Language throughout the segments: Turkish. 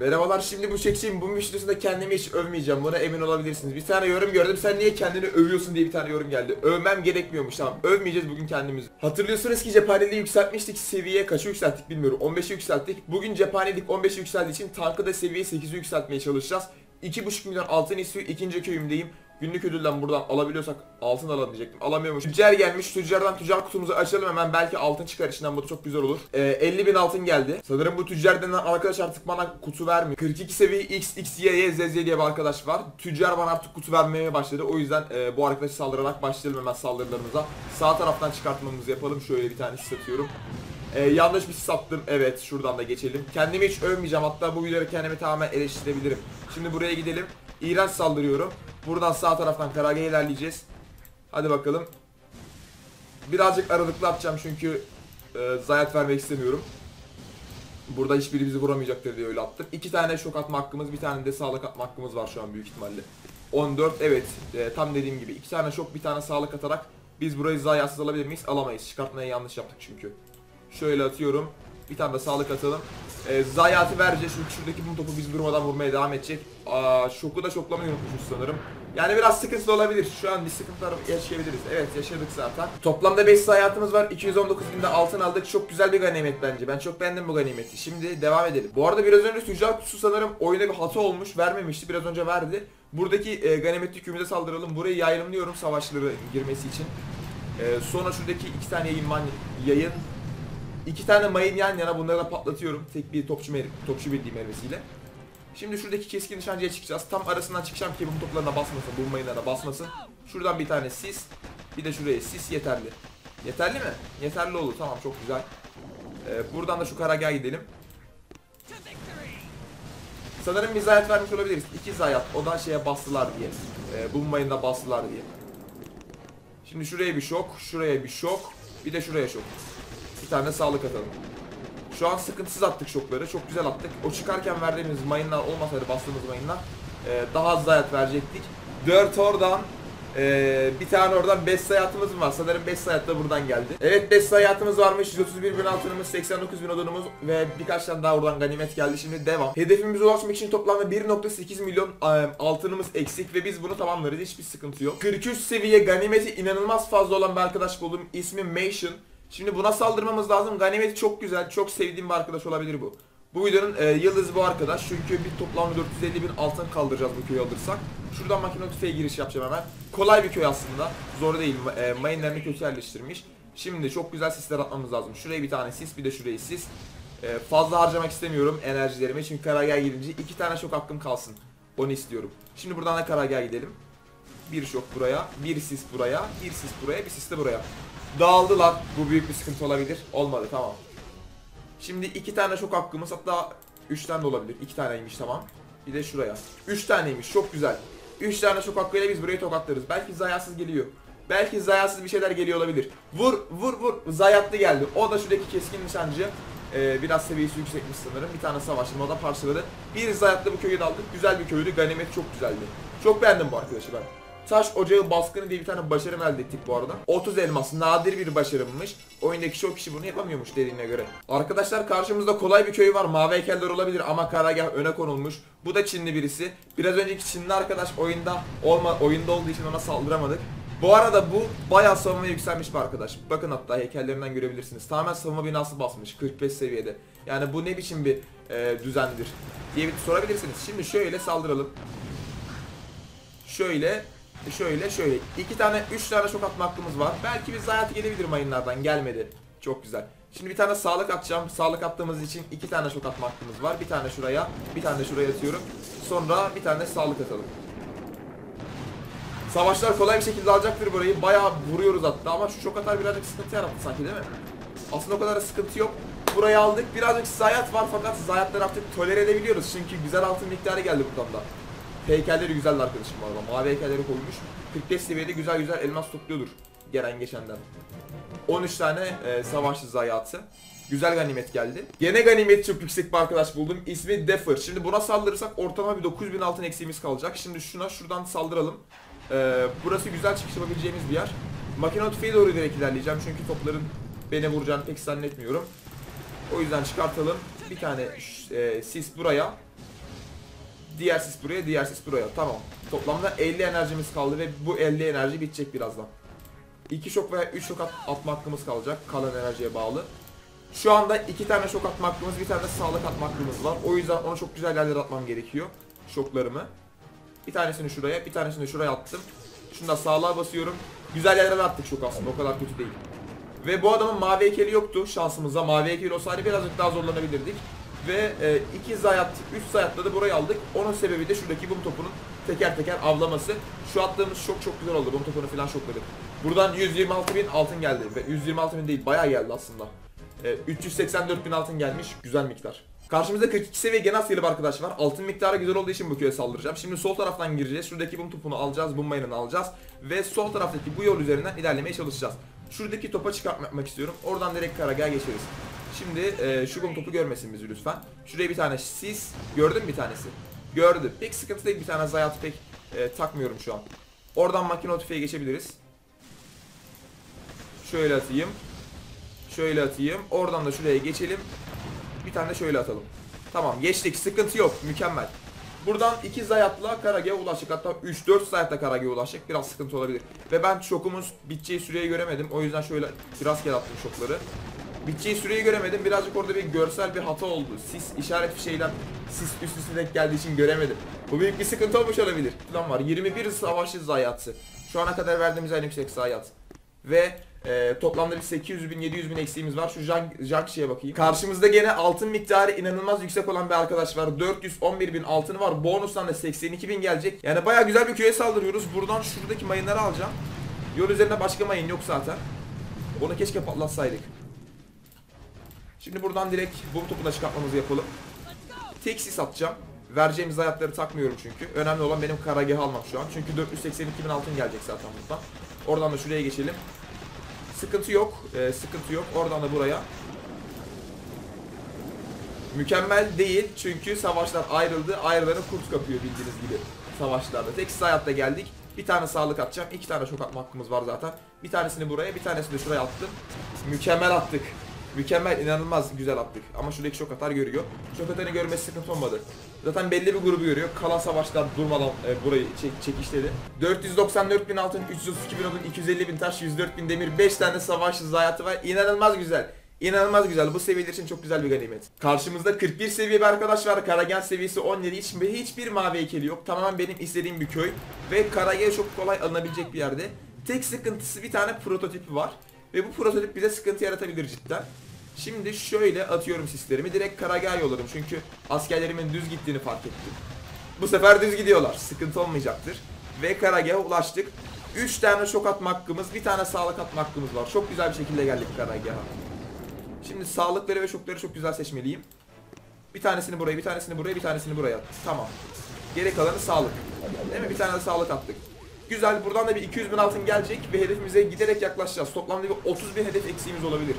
Merhabalar şimdi bu çekeceğim bu videosunda kendimi hiç övmeyeceğim buna emin olabilirsiniz. Bir tane yorum gördüm sen niye kendini övüyorsun diye bir tane yorum geldi. Övmem gerekmiyormuş tamam övmeyeceğiz bugün kendimizi. Hatırlıyorsunuz ki cephaneliği yükseltmiştik seviyeye kaçı yükselttik bilmiyorum 15'e yükselttik. Bugün cephanelik 15'e yükseldiği için tankı da seviye 8'e yükseltmeye çalışacağız. 2.5 milyon altın istiyor ikinci köyümdeyim. Günlük ödülden buradan alabiliyorsak altın alalım diyecektim. Alamıyormuş. Tüccar gelmiş. Tüccardan tüccar kutumuzu açalım hemen. Belki altın çıkar içinden. Bu da çok güzel olur. Ee, 50 bin altın geldi. Sanırım bu tüccar arkadaş artık bana kutu vermiyor. 42 seviye X, X, Y, Y, Z, Z diye bir arkadaş var. Tüccar bana artık kutu vermeye başladı. O yüzden e, bu arkadaşı saldırarak başlayalım hemen saldırılarımıza. Sağ taraftan çıkartmamızı yapalım. Şöyle bir tane satıyorum. Ee, yanlış bir sattım. Evet şuradan da geçelim. Kendimi hiç övmeyeceğim. Hatta bu videoda kendimi tamamen eleştirebilirim. Şimdi buraya gidelim. İğrenç saldırıyorum. Buradan sağ taraftan karargaha ilerleyeceğiz. Hadi bakalım. Birazcık aralıklı atacağım çünkü e, zayiat vermek istemiyorum. Burada hiçbiri bizi vuramayacaktır diye öyle attım. İki tane şok atma hakkımız, bir tane de sağlık atma hakkımız var şu an büyük ihtimalle. 14 evet e, tam dediğim gibi iki tane şok bir tane sağlık atarak biz burayı zayiatsız alabilir miyiz? Alamayız. Çıkartmaya yanlış yaptık çünkü. Şöyle atıyorum. Bir tane de sağlık atalım. E, zayiatı vereceğiz çünkü şuradaki bu topu biz durmadan vurmaya devam edecek. Aa, şoku da şoklamayı unutmuşuz sanırım. Yani biraz sıkıntılı olabilir. Şu an bir sıkıntılar yaşayabiliriz. Evet yaşadık zaten. Toplamda 5 hayatımız var. 219 binde altın aldık. Çok güzel bir ganimet bence. Ben çok beğendim bu ganimeti. Şimdi devam edelim. Bu arada biraz önce tüccar kutusu sanırım oyuna bir hata olmuş. Vermemişti. Biraz önce verdi. Buradaki e, ganimetli kümede saldıralım. Burayı yayınlıyorum savaşları girmesi için. E, sonra şuradaki iki tane yayın yayın İki tane mayın yan yana bunları da patlatıyorum. Tek bir topçu, topçu bildiğim mermisiyle. Şimdi şuradaki keskin nişancıya çıkacağız. Tam arasından çıkacağım ki bu toplarına basmasın, bu mayınlara basmasın. Şuradan bir tane sis, bir de şuraya sis yeterli. Yeterli mi? Yeterli olur. Tamam çok güzel. Ee, buradan da şu karargaha gidelim. Sanırım bir zayiat vermiş olabiliriz. İki zayiat. O da şeye bastılar diye. Ee, bu mayında bastılar diye. Şimdi şuraya bir şok, şuraya bir şok, bir de şuraya şok. Bir tane sağlık atalım. Şu an sıkıntısız attık şokları. Çok güzel attık. O çıkarken verdiğimiz mayınlar olmasaydı bastığımız mayınlar e, daha az zayiat verecektik. 4 oradan e, bir tane oradan 5 sayatımız mı var? Sanırım 5 sayat da buradan geldi. Evet 5 sayatımız varmış. 131 bin altınımız, 89 bin odunumuz ve birkaç tane daha oradan ganimet geldi. Şimdi devam. Hedefimize ulaşmak için toplamda 1.8 milyon e, altınımız eksik ve biz bunu tamamlarız. Hiçbir sıkıntı yok. 43 seviye ganimeti inanılmaz fazla olan bir arkadaş buldum. İsmi Mation. Şimdi buna saldırmamız lazım. Ganimeti çok güzel, çok sevdiğim bir arkadaş olabilir bu. Bu videonun e, yıldızı bu arkadaş. Çünkü bir toplamda 450 bin altın kaldıracağız bu köyü alırsak. Şuradan makine giriş yapacağım hemen. Kolay bir köy aslında. Zor değil. E, mayınlarını kötü yerleştirmiş. Şimdi çok güzel sisler atmamız lazım. Şuraya bir tane sis, bir de şuraya sis. E, fazla harcamak istemiyorum enerjilerimi. Çünkü karargaha gelince iki tane şok hakkım kalsın. Onu istiyorum. Şimdi buradan da karargaha gidelim. Bir şok buraya, bir sis buraya, bir sis buraya, bir sis de buraya. Dağıldılar. Bu büyük bir sıkıntı olabilir. Olmadı tamam. Şimdi iki tane şok hakkımız hatta üç tane de olabilir. İki taneymiş tamam. Bir de şuraya. Üç taneymiş çok güzel. Üç tane şok hakkıyla biz burayı tokatlarız. Belki zayatsız geliyor. Belki zayatsız bir şeyler geliyor olabilir. Vur vur vur. Zayatlı geldi. O da şuradaki keskin nişancı. Ee, biraz seviyesi yüksekmiş sanırım. Bir tane savaşçı o da parçaladı. Bir zayatlı bu köyü de aldık. Güzel bir köydü. Ganimet çok güzeldi. Çok beğendim bu arkadaşı ben. Taş Ocağı Baskını diye bir tane başarım elde ettik bu arada. 30 elmas nadir bir başarımmış. Oyundaki çoğu kişi bunu yapamıyormuş dediğine göre. Arkadaşlar karşımızda kolay bir köy var. Mavi heykeller olabilir ama karargah öne konulmuş. Bu da Çinli birisi. Biraz önceki Çinli arkadaş oyunda olma oyunda olduğu için ona saldıramadık. Bu arada bu bayağı savunmaya yükselmiş bir arkadaş. Bakın hatta heykellerinden görebilirsiniz. Tamamen savunma binası basmış 45 seviyede. Yani bu ne biçim bir e, düzendir diye bir sorabilirsiniz. Şimdi şöyle saldıralım. Şöyle Şöyle şöyle. iki tane, üç tane şok atma hakkımız var. Belki bir zayiat gelebilir mayınlardan. Gelmedi. Çok güzel. Şimdi bir tane sağlık atacağım. Sağlık attığımız için iki tane şok atma hakkımız var. Bir tane şuraya, bir tane de şuraya atıyorum. Sonra bir tane sağlık atalım. Savaşlar kolay bir şekilde alacaktır burayı. Bayağı vuruyoruz hatta ama şu şok atar birazcık sıkıntı yarattı sanki değil mi? Aslında o kadar da sıkıntı yok. Burayı aldık. Birazcık zayiat var fakat zayiatları artık tolere edebiliyoruz. Çünkü güzel altın miktarı geldi buradan da. Heykelleri güzeldi arkadaşım bu arada. Mavi heykelleri koymuş. 45 seviyede güzel güzel elmas topluyordur. Gelen geçenden. 13 tane e, savaşçı zayiatı. Güzel ganimet geldi. Gene ganimet çok yüksek bir arkadaş buldum. İsmi Defer. Şimdi buna saldırırsak ortalama bir 9000 altın eksiğimiz kalacak. Şimdi şuna şuradan saldıralım. E, burası güzel çıkış yapabileceğimiz bir yer. Makine tüfeği doğru direkt ilerleyeceğim. Çünkü topların beni vuracağını pek zannetmiyorum. O yüzden çıkartalım. Bir tane e, sis buraya. Diğer sis buraya, diğer sis buraya. Tamam. Toplamda 50 enerjimiz kaldı ve bu 50 enerji bitecek birazdan. 2 şok veya 3 şok at- atma hakkımız kalacak. Kalan enerjiye bağlı. Şu anda 2 tane şok atma hakkımız, bir tane de sağlık atma hakkımız var. O yüzden onu çok güzel yerlere atmam gerekiyor. Şoklarımı. Bir tanesini şuraya, bir tanesini şuraya attım. Şunu da sağlığa basıyorum. Güzel yerlere attık şok aslında. O kadar kötü değil. Ve bu adamın mavi heykeli yoktu şansımıza. Mavi heykeli olsaydı birazcık daha zorlanabilirdik. Ve 2 zayat, 3 zayatla da burayı aldık. Onun sebebi de şuradaki bum topunun teker teker avlaması. Şu attığımız şok çok güzel oldu. Bum topunu falan şokladık. Buradan 126 bin altın geldi. Ve 126 bin değil bayağı geldi aslında. E, 384 bin altın gelmiş. Güzel miktar. Karşımızda 42 seviye genel bir arkadaş var. Altın miktarı güzel olduğu için bu köye saldıracağım. Şimdi sol taraftan gireceğiz. Şuradaki bum topunu alacağız. Bum mayınını alacağız. Ve sol taraftaki bu yol üzerinden ilerlemeye çalışacağız. Şuradaki topa çıkartma yapmak istiyorum. Oradan direkt karargaha geçeriz. Şimdi e, şu bum topu görmesin bizi lütfen. Şuraya bir tane sis. Gördün mü bir tanesi? Gördü. Pek sıkıntı değil. Bir tane zayat pek e, takmıyorum şu an. Oradan makine tüfeğe geçebiliriz. Şöyle atayım. Şöyle atayım. Oradan da şuraya geçelim. Bir tane de şöyle atalım. Tamam geçtik. Sıkıntı yok. Mükemmel. Buradan 2 zayatla Karaga'ya ulaştık. Hatta 3-4 zayatla Karaga'ya ulaştık. Biraz sıkıntı olabilir. Ve ben şokumuz biteceği süreyi göremedim. O yüzden şöyle biraz kere attım şokları. Biteceği süreyi göremedim. Birazcık orada bir görsel bir hata oldu. Sis işaret fişeğiyle sis üst üste denk geldiği için göremedim. Bu büyük bir sıkıntı olmuş olabilir. Plan var. 21 savaşçı zayiatı. Şu ana kadar verdiğimiz en yüksek zayiat. Ve e, toplamda bir 800 bin 700 bin eksiğimiz var. Şu Jank, Jank şeye bakayım. Karşımızda gene altın miktarı inanılmaz yüksek olan bir arkadaş var. 411 bin altını var. Bonustan da 82 bin gelecek. Yani baya güzel bir köye saldırıyoruz. Buradan şuradaki mayınları alacağım. Yol üzerinde başka mayın yok zaten. Onu keşke patlatsaydık. Şimdi buradan direkt bum topuna çıkartmamızı yapalım. Tek sis atacağım. Vereceğimiz hayatları takmıyorum çünkü. Önemli olan benim karagahı almam şu an. Çünkü 482 bin altın gelecek zaten buradan. Oradan da şuraya geçelim. Sıkıntı yok. Ee, sıkıntı yok. Oradan da buraya. Mükemmel değil çünkü savaşlar ayrıldı. Ayrılanı kurt kapıyor bildiğiniz gibi savaşlarda. Tek siz hayatta geldik. Bir tane sağlık atacağım. iki tane şok atma hakkımız var zaten. Bir tanesini buraya, bir tanesini de şuraya attım. Mükemmel attık. Mükemmel, inanılmaz güzel attık. Ama şuradaki şok atar görüyor. Şok atarını görmesi sıkıntı olmadı. Zaten belli bir grubu görüyor. Kalan savaşlar durmadan e, burayı çek, çekişledi. 494 bin altın, 332 bin odun, 250 bin taş, 104 bin demir, 5 tane savaşçı zayiatı var. İnanılmaz güzel. İnanılmaz güzel. Bu seviyeler için çok güzel bir ganimet. Karşımızda 41 seviye bir arkadaş var. Karagen seviyesi 17. Hiç, hiçbir mavi heykeli yok. Tamamen benim istediğim bir köy. Ve Karagen çok kolay alınabilecek bir yerde. Tek sıkıntısı bir tane prototipi var. Ve bu prototip bize sıkıntı yaratabilir cidden. Şimdi şöyle atıyorum sislerimi. Direkt Karagah'a yolladım. Çünkü askerlerimin düz gittiğini fark ettim. Bu sefer düz gidiyorlar. Sıkıntı olmayacaktır. Ve Karagah'a ulaştık. 3 tane şok atma hakkımız, bir tane sağlık atma hakkımız var. Çok güzel bir şekilde geldik Karagah'a. Şimdi sağlıkları ve şokları çok güzel seçmeliyim. Bir tanesini buraya, bir tanesini buraya, bir tanesini buraya. Tamam. Geri kalanı sağlık. Değil mi? Bir tane de sağlık attık. Güzel. Buradan da bir 200 bin altın gelecek ve hedefimize giderek yaklaşacağız. Toplamda bir 30 bin hedef eksiğimiz olabilir.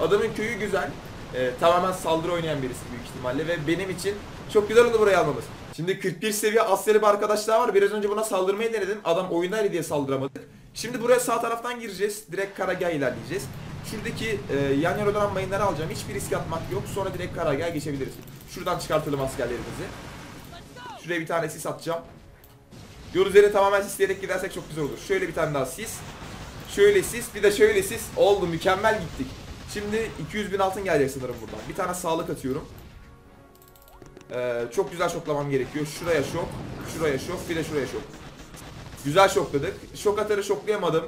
Adamın köyü güzel. Ee, tamamen saldırı oynayan birisi büyük ihtimalle ve benim için çok güzel oldu burayı almamız. Şimdi 41 seviye Asya'lı bir arkadaş daha var. Biraz önce buna saldırmayı denedim. Adam oyundaydı diye saldıramadık. Şimdi buraya sağ taraftan gireceğiz. Direkt Karagah ilerleyeceğiz. Şuradaki e, yan yana dönen mayınları alacağım. Hiçbir risk atmak yok. Sonra direkt Karagah'a geçebiliriz. Şuradan çıkartalım askerlerimizi. Şuraya bir tane sis atacağım. Yol üzerine tamamen sisleyerek gidersek çok güzel olur. Şöyle bir tane daha sis. Şöyle sis, bir de şöyle sis. Oldu, mükemmel gittik. Şimdi 200 bin altın gelecek sanırım buradan. Bir tane sağlık atıyorum. Ee, çok güzel şoklamam gerekiyor. Şuraya şok, şuraya şok, bir de şuraya şok. Güzel şokladık. Şok atarı şoklayamadım.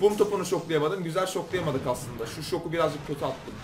Bum topunu şoklayamadım. Güzel şoklayamadık aslında. Şu şoku birazcık kötü attım.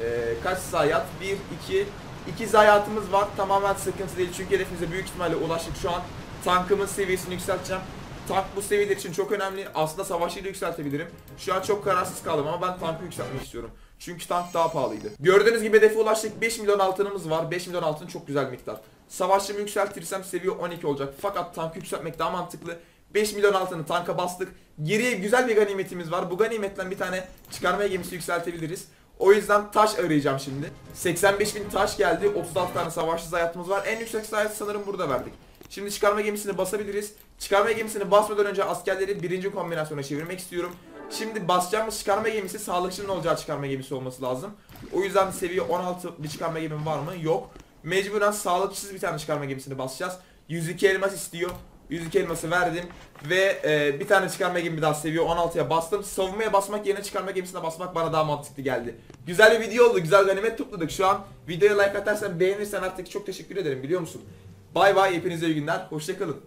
Ee, kaç zayiat? 1, 2, 2 zayiatımız var. Tamamen sıkıntı değil. Çünkü hedefimize büyük ihtimalle ulaştık şu an. Tankımın seviyesini yükselteceğim. Tank bu seviyeler için çok önemli. Aslında savaşçıyı yükseltebilirim. Şu an çok kararsız kaldım ama ben tankı yükseltmek istiyorum. Çünkü tank daha pahalıydı. Gördüğünüz gibi hedefe ulaştık. 5 milyon altınımız var. 5 milyon altın çok güzel miktar. Savaşçımı yükseltirsem seviye 12 olacak. Fakat tankı yükseltmek daha mantıklı. 5 milyon altını tanka bastık. Geriye güzel bir ganimetimiz var. Bu ganimetten bir tane çıkarmaya gemisi yükseltebiliriz. O yüzden taş arayacağım şimdi. 85 bin taş geldi. 36 tane savaşçı zayiatımız var. En yüksek zayiat sanırım burada verdik. Şimdi çıkarma gemisini basabiliriz. Çıkarma gemisini basmadan önce askerleri birinci kombinasyona çevirmek istiyorum. Şimdi basacağımız çıkarma gemisi sağlıkçının olacağı çıkarma gemisi olması lazım. O yüzden seviye 16 bir çıkarma gemim var mı? Yok. Mecburen sağlıkçısız bir tane çıkarma gemisini basacağız. 102 elmas istiyor. 102 elması verdim ve e, bir tane çıkarma gemimi daha seviyor 16'ya bastım. Savunmaya basmak yerine çıkarma gemisine basmak bana daha mantıklı geldi. Güzel bir video oldu. Güzel ganimet topladık. Şu an videoya like atarsan beğenirsen artık çok teşekkür ederim biliyor musun? Bay bay hepinize iyi günler. Hoşçakalın.